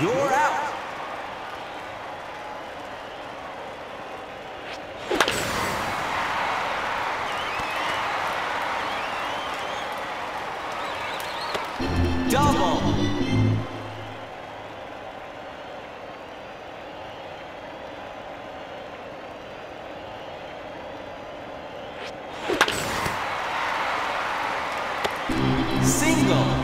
You're out. Double. Single.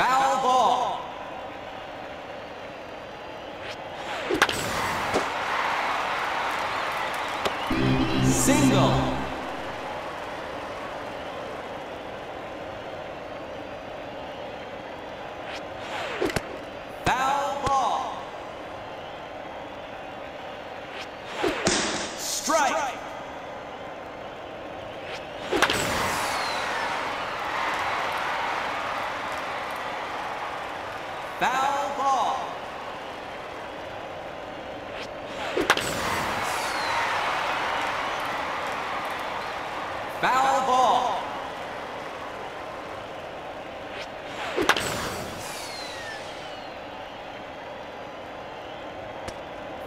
Foul ball. Single. Foul ball. Strike. Foul ball. Foul ball.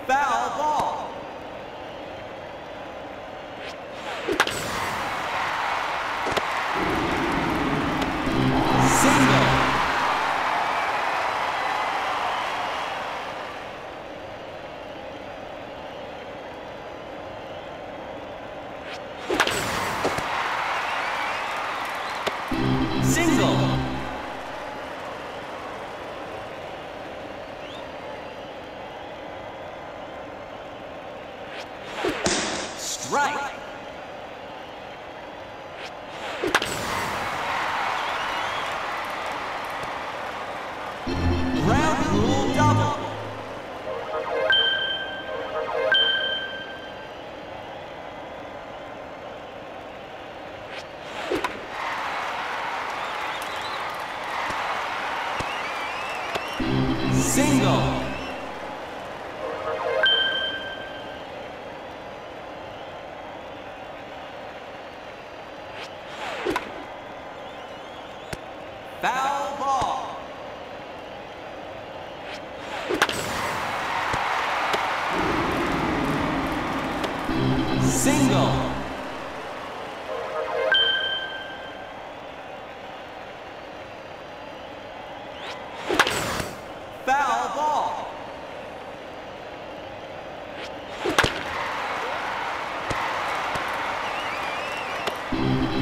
Foul ball. Single. Single. Strike. Single. Foul ball. Single.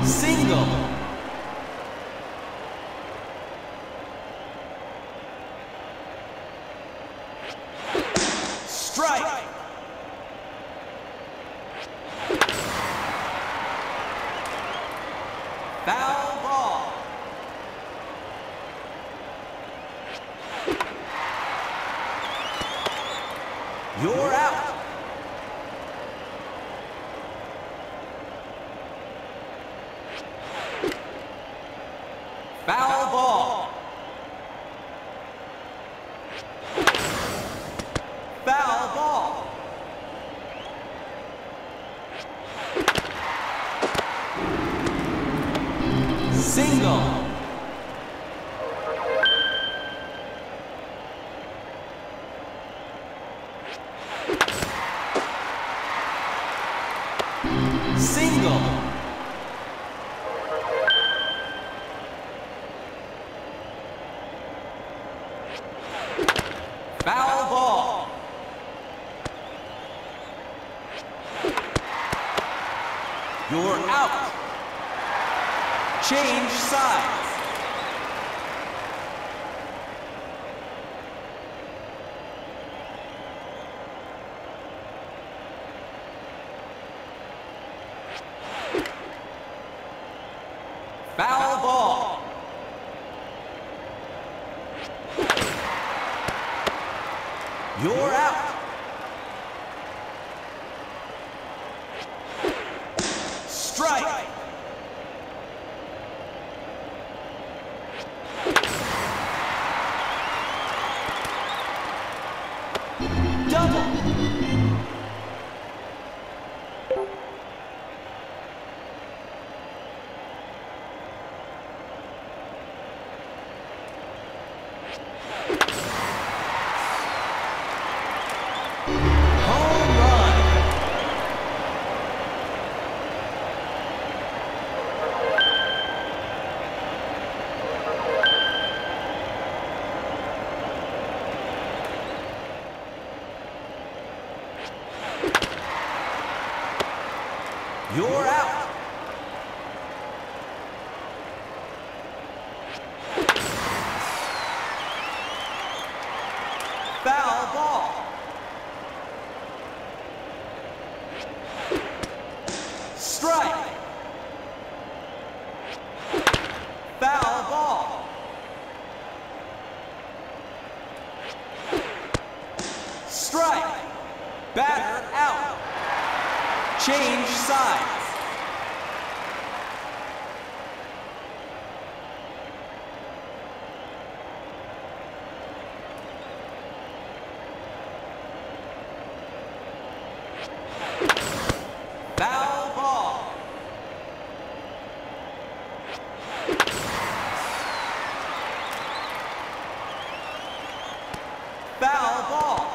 Single. Strike. Foul ball. You're out. Foul ball. Foul ball. Single. Single. Foul ball. You're out. Change sides. Foul ball. You're Batter out. Change sides. Foul ball. Foul ball.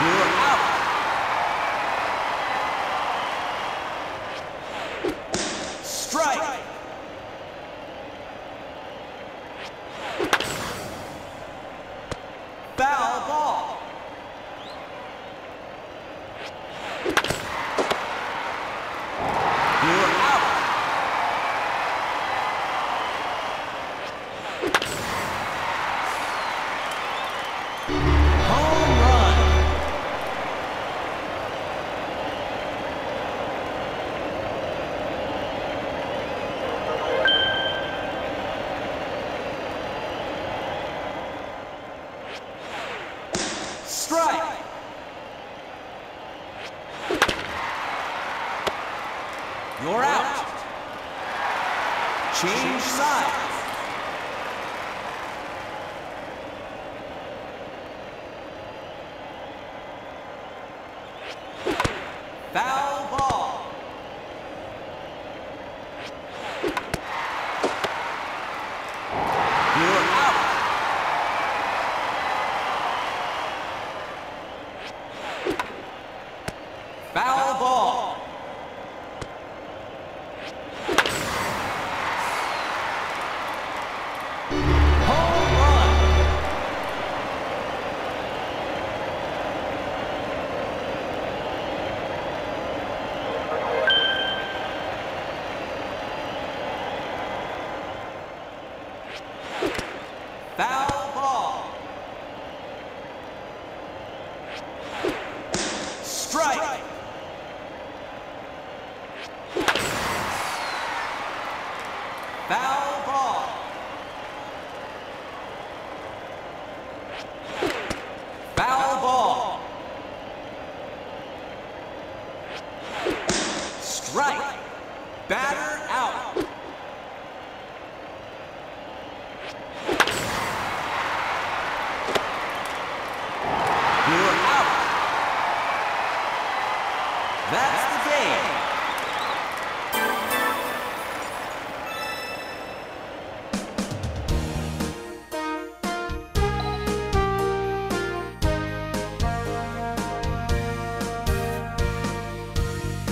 You're out. Strike. Foul ball. You're out. Home run. Strike. You're out. Change sides. Foul Foul